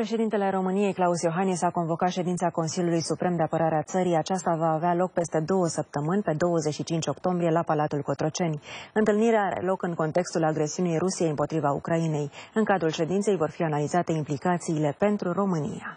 Președintele României, Claus Iohannis, a convocat ședința Consiliului Suprem de Apărare a țării. Aceasta va avea loc peste două săptămâni, pe 25 octombrie, la Palatul Cotroceni. Întâlnirea are loc în contextul agresiunii Rusiei împotriva Ucrainei. În cadrul ședinței vor fi analizate implicațiile pentru România.